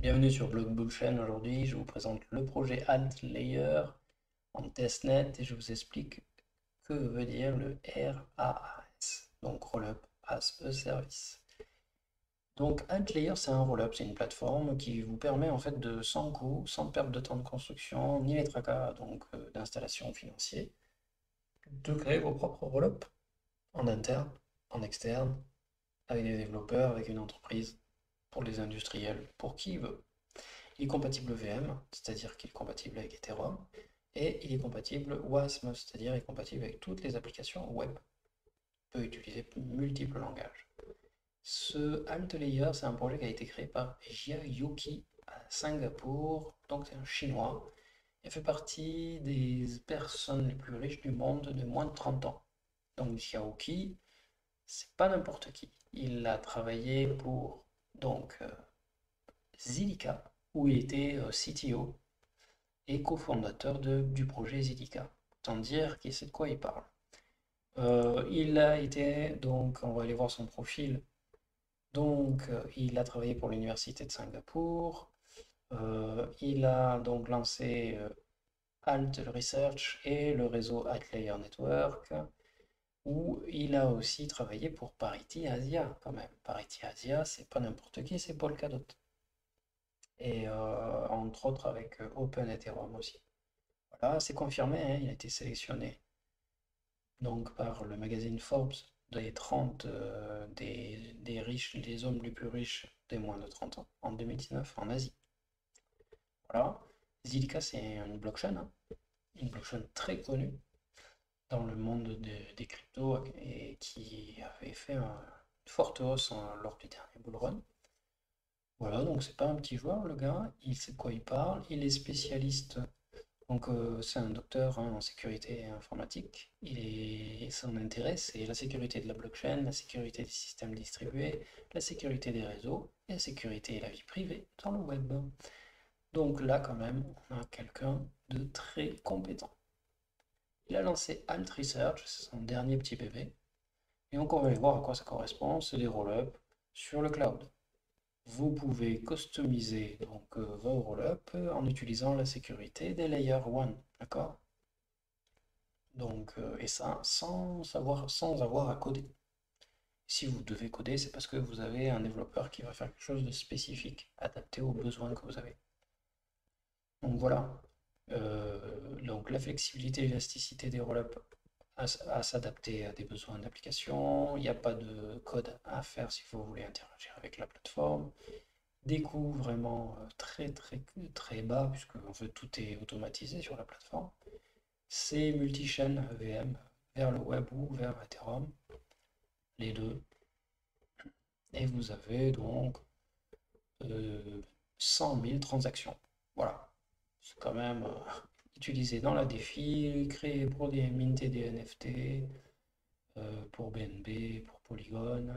Bienvenue sur Blog. Aujourd'hui, je vous présente le projet Alt Layer en testnet et je vous explique que veut dire le RAAS, donc Rollup as a Service. Donc Alt Layer, c'est un rollup, c'est une plateforme qui vous permet en fait de sans coût, sans perte de temps de construction, ni les tracas donc euh, d'installation financier, de créer vos propres rollups en interne, en externe, avec des développeurs, avec une entreprise pour les industriels, pour qui il veut. Il est compatible VM, c'est-à-dire qu'il est compatible avec Ethereum, et il est compatible WASM, c'est-à-dire il est compatible avec toutes les applications web. Il peut utiliser multiples langages. Ce Alt Layer, c'est un projet qui a été créé par Jia Yuki à Singapour, donc c'est un chinois. Il fait partie des personnes les plus riches du monde de moins de 30 ans. Donc Xiaoki, c'est pas n'importe qui. Il a travaillé pour donc euh, Zilliqa, où il était euh, CTO et cofondateur du projet Zilliqa. Autant dire qu'il sait de quoi il parle. Euh, il a été, donc, on va aller voir son profil. Donc, il a travaillé pour l'université de Singapour. il a donc lancé Alt Research et le réseau Altlayer Network où il a aussi travaillé pour Parity Asia, quand même. Parity Asia, c'est pas n'importe qui, c'est Polkadot. Et euh, entre autres avec euh, Open Ethereum aussi. Voilà, c'est confirmé, hein, il a été sélectionné donc par le magazine Forbes des 30 euh, des, riches, des hommes les plus riches des moins de 30 ans en 2019 en Asie. Voilà. Zilliqa, c'est une blockchain, hein. une blockchain très connue dans le monde des cryptos et qui avait fait une forte hausse lors du dernier bull run. Voilà, donc c'est pas un petit joueur le gars, il sait de quoi il parle, il est spécialiste, donc euh, c'est un docteur en sécurité informatique. Il son intérêt c'est la sécurité de la blockchain, la sécurité des systèmes distribués, la sécurité des réseaux et la sécurité et la vie privée dans le web. Donc là quand même, on a quelqu'un de très compétent. Il a lancé Alt Research, c'est son dernier petit bébé. Et donc on va aller voir à quoi ça correspond, c'est des roll-up sur le cloud. Vous pouvez customiser donc, euh, vos roll-up en utilisant la sécurité des Layer 1, d'accord? Donc, euh, et ça sans, savoir, sans avoir à coder. Si vous devez coder, c'est parce que vous avez un développeur qui va faire quelque chose de spécifique, adapté aux besoins que vous avez. Donc voilà, euh, donc la flexibilité et l'élasticité des rollups à, s'adapter à des besoins d'application. Il n'y a pas de code à faire si vous voulez interagir avec la plateforme. Des coûts vraiment euh, très très très bas puisque tout est automatisé sur la plateforme. C'est multi-chaîne VM vers le web ou vers Ethereum, les deux. Et vous avez donc 100 euh, 000 transactions. Voilà c'est quand même euh, utilisé dans la défi, créé pour des minter des NFT, euh, pour BNB, pour Polygon.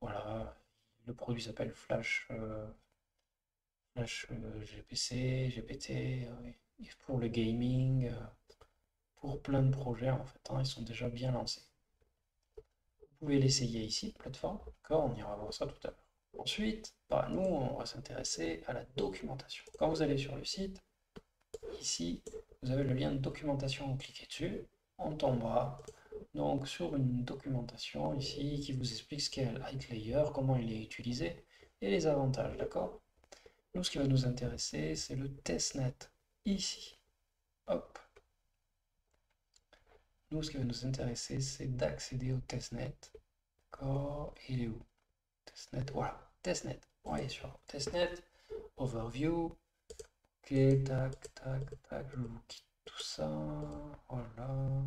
Voilà, le produit s'appelle Flash, euh, Flash GPC, GPT, pour le gaming, pour plein de projets en fait, hein, ils sont déjà bien lancés. Vous pouvez l'essayer ici, plateforme, d'accord, on ira voir ça tout à l'heure. Ensuite, bah, nous, on va s'intéresser à la documentation. Quand vous allez sur le site, ici, vous avez le lien de documentation, vous cliquez dessus, on tombera donc sur une documentation ici qui vous explique ce qu'est le Layer, comment il est utilisé et les avantages, d'accord? Nous, ce qui va nous intéresser, c'est le testnet, ici. Hop. Nous, ce qui va nous intéresser, c'est d'accéder au testnet. D'accord? Il est où? Testnet, voilà testnet. On aller sur testnet, overview. Tac, tac, tac, je vous quitte tout ça. Voilà.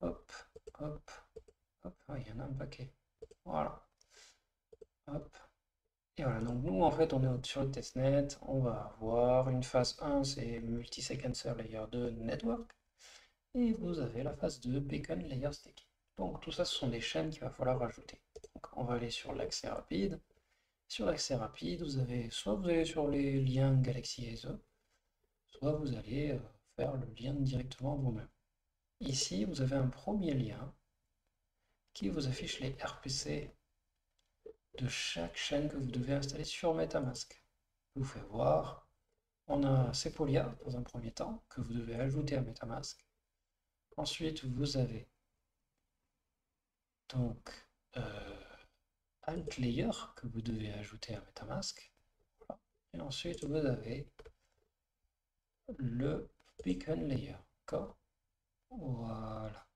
Hop, hop, hop. Ah, il y en a un paquet. Voilà. Hop. Et voilà, donc nous en fait on est sur le testnet, on va avoir une phase 1, c'est multi-sequencer layer 2 network, et vous avez la phase 2 beacon layer staking. Donc tout ça ce sont des chaînes qu'il va falloir rajouter. Donc on va aller sur l'accès rapide, sur l'accès rapide, vous avez soit vous allez sur les liens Galaxy ESE, soit vous allez euh, faire le lien directement vous-même. Ici, vous avez un premier lien qui vous affiche les RPC de chaque chaîne que vous devez installer sur MetaMask. je vous fais voir. On a Sepolia dans un premier temps que vous devez ajouter à Metamask. Ensuite, vous avez donc euh, Alt Layer que vous devez ajouter à Metamask. Et ensuite, vous avez le Beacon Layer. Voilà.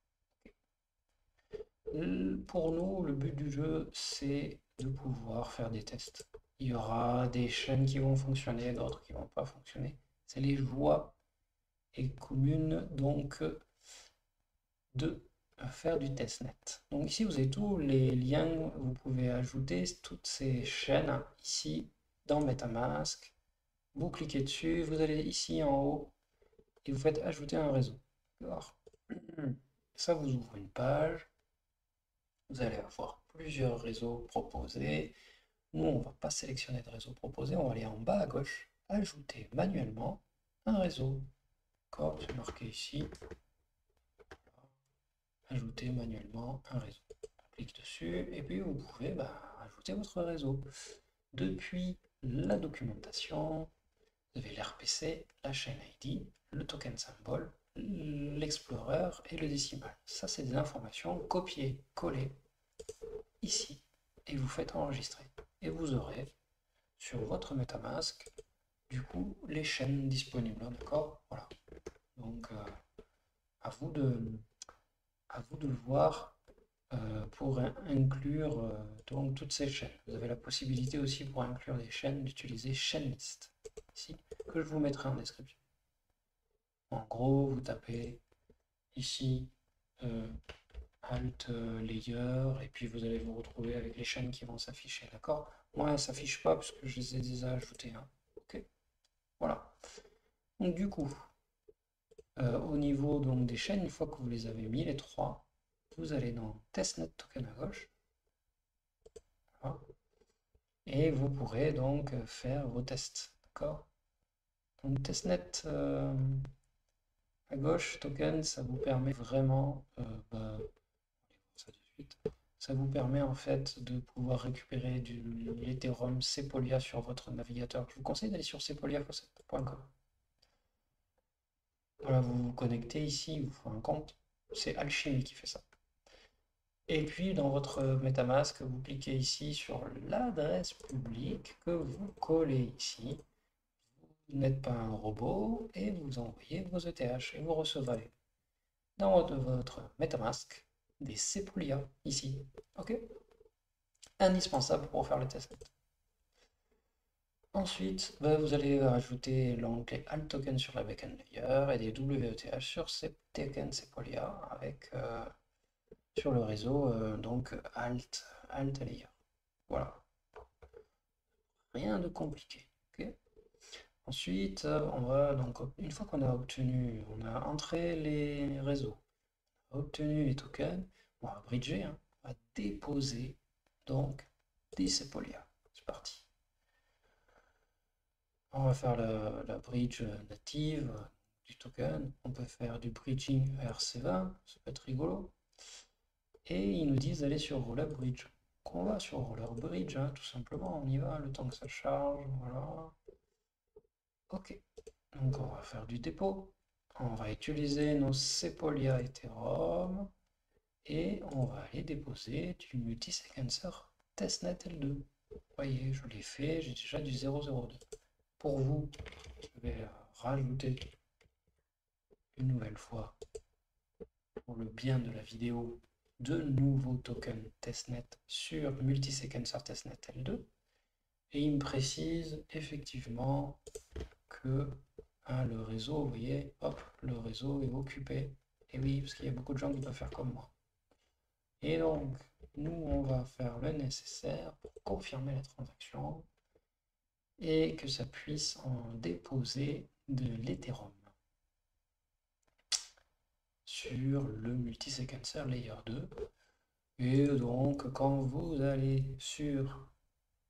Pour nous, le but du jeu, c'est de pouvoir faire des tests. Il y aura des chaînes qui vont fonctionner, d'autres qui vont pas fonctionner. C'est les joies et communes donc de faire du testnet. Donc ici, vous avez tous les liens, vous pouvez ajouter toutes ces chaînes ici dans MetaMask. Vous cliquez dessus, vous allez ici en haut et vous faites ajouter un réseau. Ça vous ouvre une page. Vous allez avoir plusieurs réseaux proposés. Nous, on va pas sélectionner de réseau proposé, on va aller en bas à gauche, ajouter manuellement un réseau. D'accord, c'est marqué ici. Ajouter manuellement un réseau. On clique dessus et puis vous pouvez bah, ajouter votre réseau. Depuis la documentation, vous avez l'RPC, la chaîne ID, le token symbole, l'explorer et le décimal. Ça, c'est des informations copiées, collées ici et vous faites enregistrer. Et vous aurez sur votre MetaMask du coup les chaînes disponibles. Hein, d'accord? Voilà. Donc euh, à vous de à vous de voir euh, pour inclure euh, donc toutes ces chaînes. Vous avez la possibilité aussi pour inclure des chaînes d'utiliser chaîne-list ici que je vous mettrai en description. En gros, vous tapez ici Alt Layer, et puis vous allez vous retrouver avec les chaînes qui vont s'afficher, d'accord? Moi, elles s'affichent pas parce que je les ai déjà ajoutées. Hein. Ok? Voilà. Donc du coup, euh, au niveau donc, des chaînes, une fois que vous les avez mis, les trois, vous allez dans Testnet Token à gauche. Et vous pourrez donc faire vos tests, d'accord? Donc Testnet... Euh, à gauche, token, ça vous permet vraiment, euh, bah, ça vous permet en fait de pouvoir récupérer du l'Ethereum Sepolia sur votre navigateur. Je vous conseille d'aller sur sepolia.com. Voilà, vous vous connectez ici, vous faut un compte. C'est Alchemy qui fait ça. Et puis dans votre MetaMask, vous cliquez ici sur l'adresse publique que vous collez ici. Vous n'êtes pas un robot et vous envoyez vos ETH et vous recevrez dans votre MetaMask des Sepolia ici. Ok? Indispensable pour faire le test. Ensuite, bah, vous allez ajouter l'onglet Alt Token sur la backend layer et des WETH sur Token Sepolia avec euh, sur le réseau euh, donc Alt, Alt Layer. Voilà. Rien de compliqué. Ensuite, on va donc une fois qu'on a obtenu, on a entré les réseaux, obtenu les tokens, on va bridger, hein. on va déposer donc des Sepolia. C'est parti. On va faire la, bridge native du token. On peut faire du bridging RC20, ça peut être rigolo. Et ils nous disent d'aller sur Roller Bridge. Donc on va sur Roller Bridge, hein, tout simplement. On y va le temps que ça charge. Voilà. Ok. Donc on va faire du dépôt. On va utiliser nos Sepolia Ethereum et on va aller déposer du multi-sequencer testnet L2. Vous voyez, je l'ai fait, j'ai déjà du 002. Pour vous, je vais rajouter une nouvelle fois, pour le bien de la vidéo, de nouveaux tokens testnet sur multi-sequencer testnet L2. Et il me précise effectivement que hein, le réseau, vous voyez, hop, le réseau est occupé. Et oui, parce qu'il y a beaucoup de gens qui doivent faire comme moi. Et donc, nous, on va faire le nécessaire pour confirmer la transaction et que ça puisse en déposer de l'Ethereum sur le multi-sequencer layer 2. Et donc, quand vous allez sur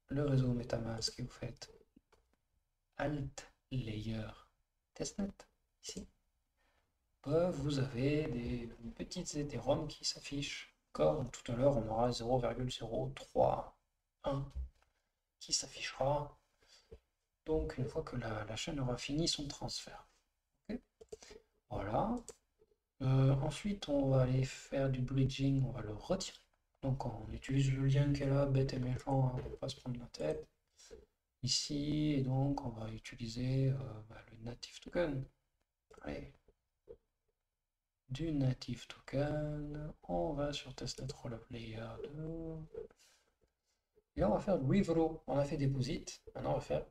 le réseau MetaMask et vous faites Alt Layer Testnet, ici, bah, vous avez des petites Ethereum qui s'affichent tout à l'heure, on aura 0,031 qui s'affichera. Donc une fois que la, chaîne aura fini son transfert. voilà. Euh, ensuite, on va aller faire du bridging, on va le retirer. Donc on utilise le lien est là, bête et méchant, on ne va pas se prendre la tête. Ici, et donc on va utiliser euh, bah, le native token. Allez. Du native token, on va sur testnet rollup layer 2. Et on va faire withdraw. On a fait deposit, maintenant on va faire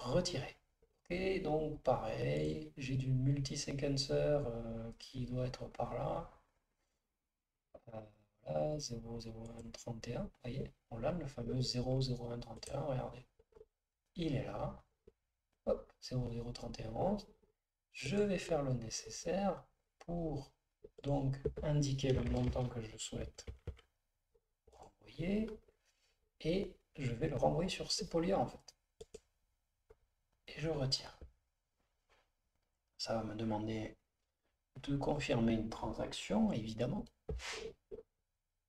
retirer. Ok, donc pareil, j'ai du multi-sequencer euh, qui doit être par là. Euh, 00131, vous voyez, on l'a le fameux 00131, regardez. Il est là. Hop, 00311. Je vais faire le nécessaire pour donc indiquer le montant que je souhaite renvoyer. Et je vais le renvoyer sur Sepolia en fait. Je retire. Ça va me demander de confirmer une transaction, évidemment.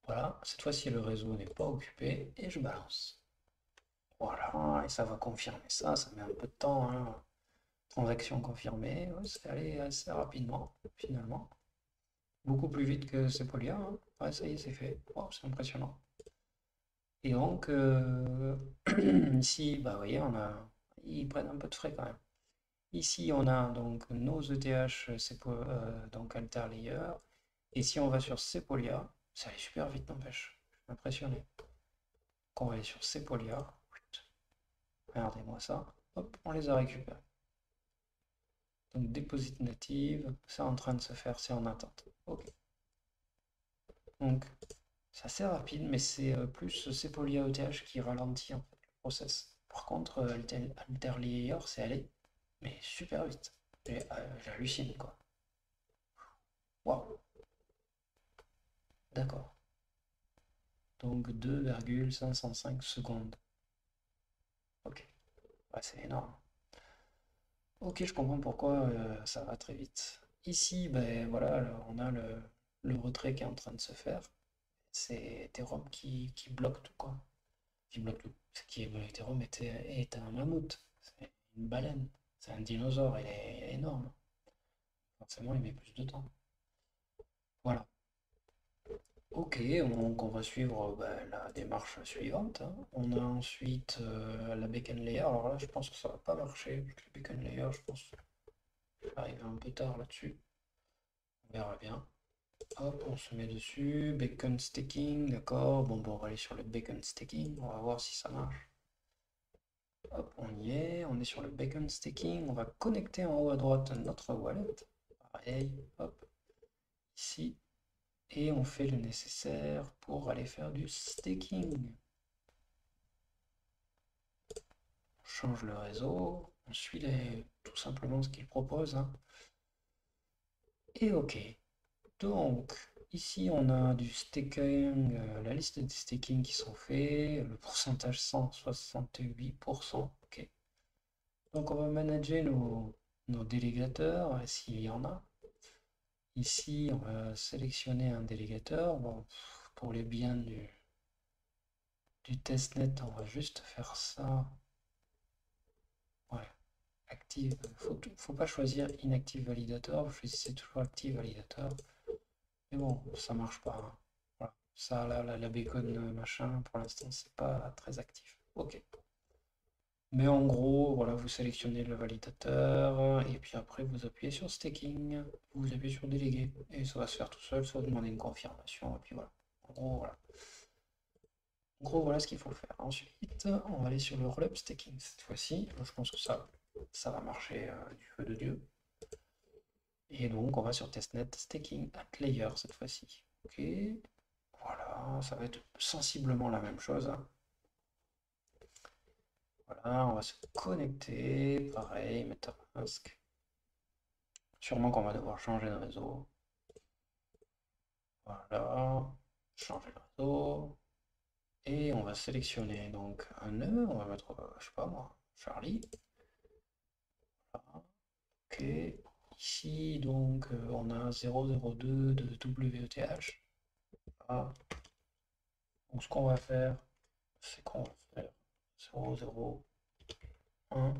Voilà, cette fois-ci le réseau n'est pas occupé et je balance. Voilà, et ça va confirmer ça, ça met un peu de temps. Hein. Transaction confirmée, c'est allé assez rapidement finalement. Beaucoup plus vite que Sepolia. Hein. Ouais, ça y est, c'est fait. c'est impressionnant. Et donc, euh, ici, bah, vous voyez, on a, ils prennent un peu de frais quand même. Ici, on a donc nos ETH, euh, donc Alter Layer. Et si on va sur Sepolia, ça allait super vite, n'empêche. Je suis impressionné. on va aller sur Sepolia. Regardez-moi ça. Hop, on les a récupérés. Donc, déposit native, c'est en train de se faire, c'est en attente. Ok. Donc, c'est assez rapide, mais c'est euh, plus Sepolia ETH qui ralentit en fait, le process. Par contre, euh, Alter, c'est allé, mais super vite. Euh, j'hallucine, quoi. Waouh D'accord. Donc 2,505 secondes. Ok. c'est énorme. Ok, je comprends pourquoi euh, ça va très vite. Ici, ben voilà, on a le, retrait qui est en train de se faire. C'est Ethereum qui, qui bloque tout, quoi. Qui bloque tout. Ce qui est Ethereum est, est un mammouth. C'est une baleine. C'est un dinosaure. Il est énorme. Forcément, il met plus de temps. Voilà. Ok, donc on va suivre bah, la démarche suivante. Hein. On a ensuite euh, la beacon layer. Alors là, je pense que ça va pas marcher. Parce que la beacon layer, je pense arrive un peu tard là-dessus. On verra bien. Hop, on se met dessus. Beacon staking, d'accord. Bon, bon, on va aller sur le beacon staking. On va voir si ça marche. Hop, on y est. On est sur le beacon staking. On va connecter en haut à droite notre wallet. Pareil, hop. Ici, et on fait le nécessaire pour aller faire du staking. On change le réseau, on suit tout simplement ce qu'il propose. Hein. Et ok. Donc, ici on a du staking, euh, la liste des staking qui sont faits, le pourcentage 168%. Ok. Donc on va manager nos, nos délégateurs, s'il y en a. Ici, on va sélectionner un délégateur. Bon, pour les biens du, du testnet, on va juste faire ça. Ouais, active. Faut, faut pas choisir inactive validator. Vous choisissez toujours active validator. Mais bon, ça marche pas. Hein. Voilà. Ça, là, la, bacon machin, pour l'instant, c'est pas très actif. Ok. Mais en gros, voilà, vous sélectionnez le validateur et puis après vous appuyez sur staking, vous appuyez sur déléguer et ça va se faire tout seul, ça va demander une confirmation et puis voilà. En gros, voilà. En gros, voilà ce qu'il faut faire. Ensuite, on va aller sur le rollup staking cette fois-ci. Je pense que ça, ça va marcher euh, du feu de Dieu. Et donc, on va sur testnet staking at layer cette fois-ci. Ok, voilà, ça va être sensiblement la même chose. Voilà, on va se connecter, pareil, MetaMask. Sûrement qu'on va devoir changer de réseau. Voilà, changer de réseau. Et on va sélectionner donc un nœud, on va mettre, je sais pas moi, Charlie. Voilà. Ok, ici donc euh, on a 002 de WETH. Donc ce qu'on va faire, c'est qu'on va faire 0, 0, hein,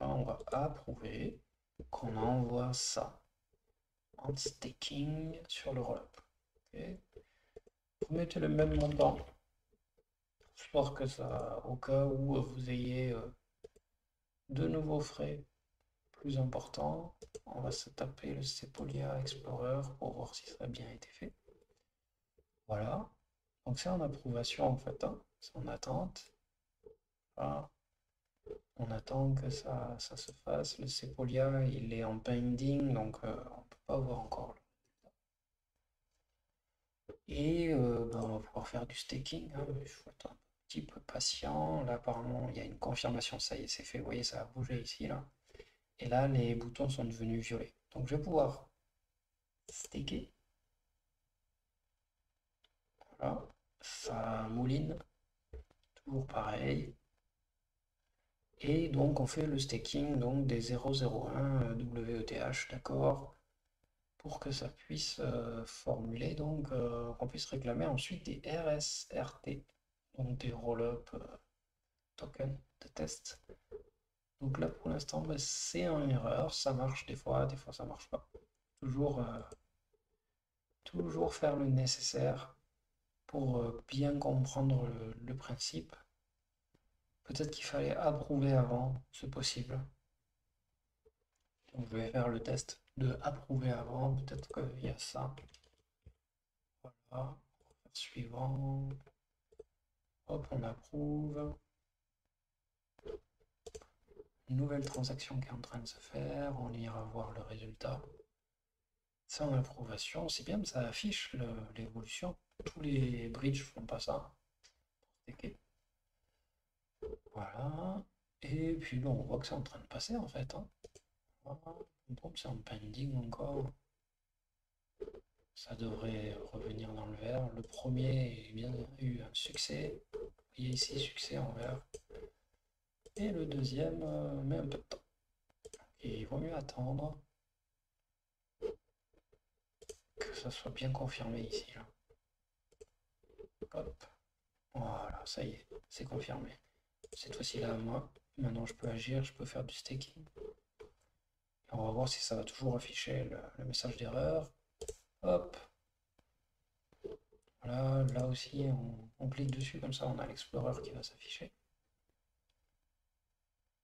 on va approuver qu'on envoie ça en staking sur le rollup. Vous mettez le même montant, histoire que ça, au cas où vous ayez euh, de nouveaux frais plus importants, on va se taper le Sepolia Explorer pour voir si ça a bien été fait. Voilà. Donc c'est en approbation en fait, hein. c'est en attente. On attend que ça, se fasse. Le Sepolia, il est en pending, donc euh, on ne peut pas voir encore Et euh, ben, on va pouvoir faire du staking. Il faut être un petit peu patient. Là, apparemment, il y a une confirmation. Ça y est, c'est fait. Vous voyez, ça a bougé ici. là. Et là, les boutons sont devenus violets. Donc, je vais pouvoir staker. Voilà. Ça mouline. Toujours pareil. Et donc on fait le staking donc, des 001 WETH, d'accord? Pour que ça puisse euh, formuler, donc euh, qu'on puisse réclamer ensuite des RSRT, donc des roll-up euh, tokens de test. Donc là pour l'instant bah, c'est en erreur, ça marche des fois, des fois ça marche pas. Toujours, toujours faire le nécessaire pour bien comprendre le principe. Peut-être qu'il fallait approuver avant, c'est possible. Donc je vais faire le test de approuver avant, peut-être qu'il y a ça. Voilà, suivant. Hop, on approuve. Nouvelle transaction qui est en train de se faire, on ira voir le résultat. En approbation, c'est bien, ça affiche l'évolution. Tous les bridges font pas ça. Voilà. Et puis bon, on voit que c'est en train de passer en fait. Hein. c'est en pending encore. Ça devrait revenir dans le vert. Le premier a bien eu un succès. Il y a ici succès en vert. Et le deuxième euh, met un peu de temps. Il vaut mieux attendre que ça soit bien confirmé ici. Hop. Voilà, ça y est, c'est confirmé. Cette fois-ci là, moi, maintenant je peux agir, je peux faire du staking. on va voir si ça va toujours afficher le, message d'erreur. Hop. Voilà, là aussi, on, clique dessus, comme ça on a l'Explorer qui va s'afficher.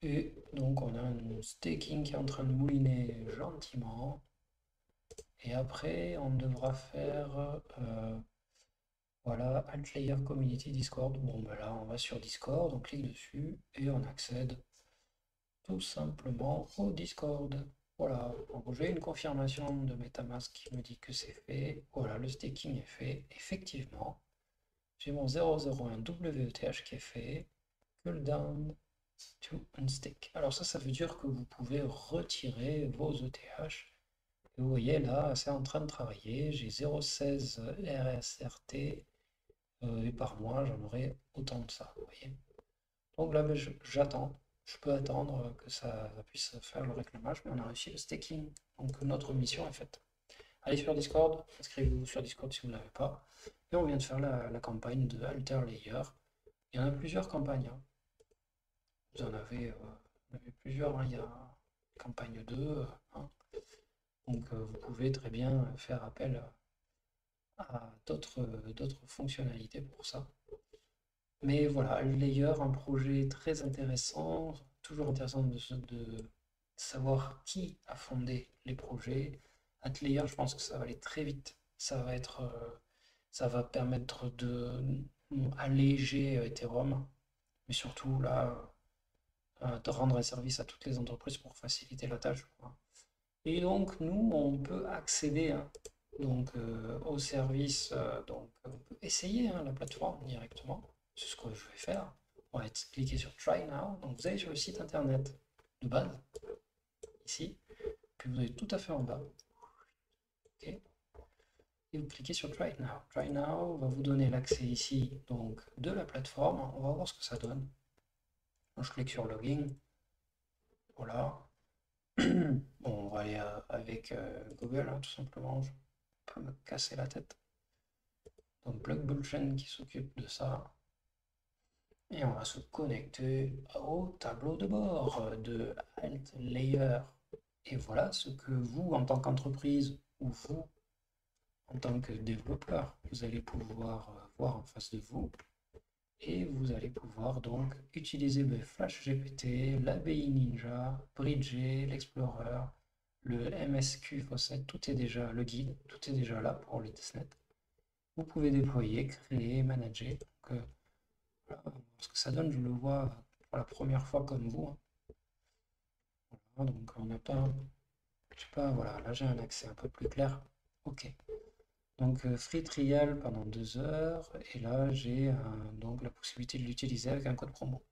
Et donc on a un staking qui est en train de mouliner gentiment. Et après, on devra faire euh, voilà, Alt Layer Community Discord. Bon, ben là, on va sur Discord, on clique dessus et on accède tout simplement au Discord. Voilà, j'ai une confirmation de Metamask qui me dit que c'est fait. Voilà, le staking est fait. Effectivement, j'ai mon 001 WETH qui est fait. Cool down to unstake. Alors ça, ça veut dire que vous pouvez retirer vos ETH. Et vous voyez là, c'est en train de travailler. J'ai 0,16 RSRT euh, et par mois, j'en aurai autant de ça. Vous voyez Donc là, ben, j'attends. Je peux attendre que ça, puisse faire le réclamage, mais on a réussi le staking. Donc notre mission est faite. Allez sur Discord, inscrivez-vous sur Discord si vous ne l'avez pas. Et on vient de faire la, campagne de Alter Layer. Il y en a plusieurs campagnes. Hein. Vous en avez, euh, plusieurs. Hein. Il y a campagne 2. Hein. Donc euh, vous pouvez très bien faire appel à d'autres fonctionnalités pour ça. Mais voilà, Layer, un projet très intéressant, toujours intéressant de, de savoir qui a fondé les projets. Atlayer, je pense que ça va aller très vite. Ça va être, euh, ça va permettre de alléger Ethereum, mais surtout là, euh, de rendre un service à toutes les entreprises pour faciliter la tâche. Et donc nous, on peut accéder à donc euh, au service, euh, donc on peut essayer hein, la plateforme directement. C'est ce que je vais faire. On va cliquer sur Try Now. Donc vous allez sur le site internet de base, ici, puis vous allez tout à fait en bas. Et vous cliquez sur Try Now. Try Now va vous donner l'accès ici donc de la plateforme. On va voir ce que ça donne. Je clique sur Login. Voilà. bon, on va aller euh, avec Google, hein, tout simplement me casser la tête. Donc Block Bullchain qui s'occupe de ça. Et on va se connecter au tableau de bord de Alt Layer. Et voilà ce que vous, en tant qu'entreprise, ou vous, en tant que développeur, vous allez pouvoir euh, voir en face de vous. Et vous allez pouvoir donc utiliser le Flash GPT, l'ABI Ninja, Bridger, l'Explorer, le MSQ Faucet, tout est déjà, le guide, tout est déjà là pour le testnet. Vous pouvez déployer, créer, manager. Donc, euh, ce que ça donne, je le vois pour la première fois comme vous. Hein. donc on n'a pas, je sais pas, voilà, là j'ai un accès un peu plus clair. Ok. Donc euh, free trial pendant deux heures, et là j'ai donc la possibilité de l'utiliser avec un code promo.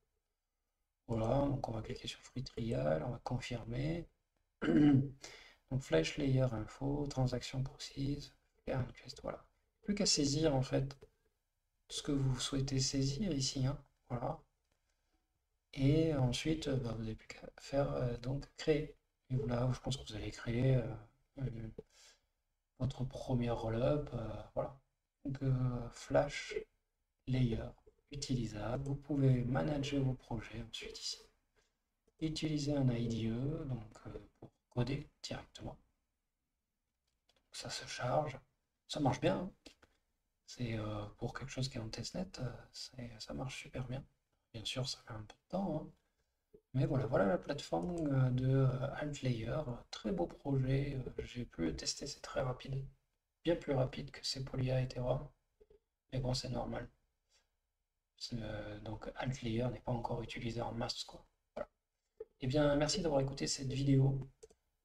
Voilà, donc on va cliquer sur free trial, on va confirmer. donc flash layer info, transaction précise, faire un quest, voilà. Plus qu'à saisir en fait ce que vous souhaitez saisir ici, hein, voilà. Et ensuite, bah, vous n'avez plus qu'à faire euh, donc créer. Et voilà, je pense que vous allez créer euh, votre premier roll-up, euh, voilà. Donc flash layer utilisable. Vous pouvez manager vos projets ensuite ici. Utiliser un IDE donc pour coder directement. Ça se charge, ça marche bien. Hein. C'est pour quelque chose qui est en testnet, ça marche super bien. Bien sûr, ça fait un peu de temps. Hein. Mais voilà, voilà la plateforme euh, de euh, Altlayer. Très beau projet. Euh, j'ai pu le tester, c'est très rapide. Bien plus rapide que Sepolia et Ethereum. Mais bon, c'est normal. donc Altlayer n'est pas encore utilisé en masse. Quoi. Eh bien, merci d'avoir écouté cette vidéo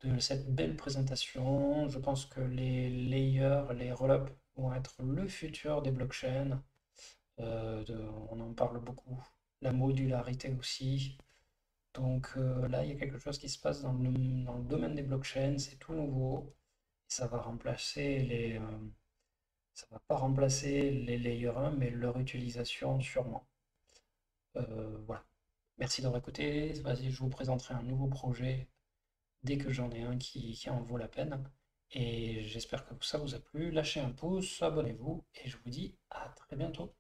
de cette belle présentation. Je pense que les layers, les rollups vont être le futur des blockchains. on en parle beaucoup la modularité aussi. Donc euh, là, il y a quelque chose qui se passe dans le, domaine des blockchains, c'est tout nouveau. ça va remplacer les... Euh, ça va pas remplacer les layers 1, mais leur utilisation sûrement. Euh, voilà. Merci d'avoir écouté. Vas-y, je vous présenterai un nouveau projet dès que j'en ai un qui, qui en vaut la peine. Et j'espère que ça vous a plu. Lâchez un pouce, abonnez-vous et je vous dis à très bientôt.